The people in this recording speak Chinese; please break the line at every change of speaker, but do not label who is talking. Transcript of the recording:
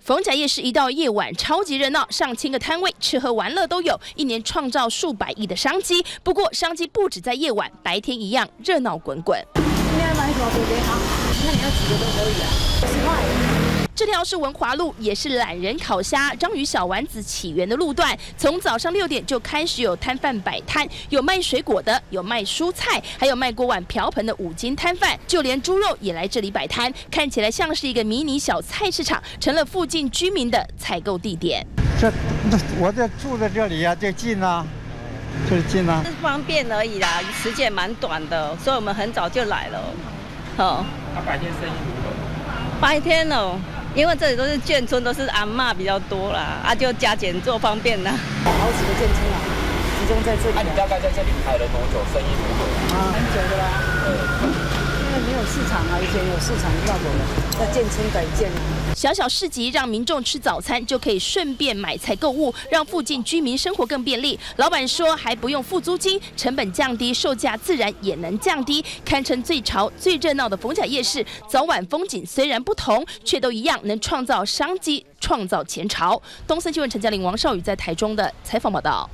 逢甲夜市一到夜晚超级热闹，上千个摊位，吃喝玩乐都有，一年创造数百亿的商机。不过商机不止在夜晚，白天一样热闹滚滚。这条是文华路，也是懒人烤虾、章鱼小丸子起源的路段。从早上六点就开始有摊贩摆摊，有卖水果的，有卖蔬菜，还有卖锅碗瓢盆的五金摊贩，就连猪肉也来这里摆摊。看起来像是一个迷你小菜市场，成了附近居民的采购地点。
这，我这住在这里呀，就近啊，就是近啊，
是方便而已啦，时间蛮短的，所以我们很早就来了。好，
他白天生意如何？
白天哦。因为这里都是眷村，都是阿妈比较多啦，啊，就加减做方便啦。
好几个眷村啊，集中在这里。
那你大概在这里开了多久？生意如何？
啊，很久的啦。因为没有市场啊，以前有市场要走了，要建村改建。
小小市集让民众吃早餐就可以顺便买菜购物，让附近居民生活更便利。老板说还不用付租金，成本降低，售价自然也能降低。堪称最潮、最热闹的逢甲夜市，早晚风景虽然不同，却都一样能创造商机、创造前朝。东森新闻陈嘉玲、王少宇在台中的采访报道。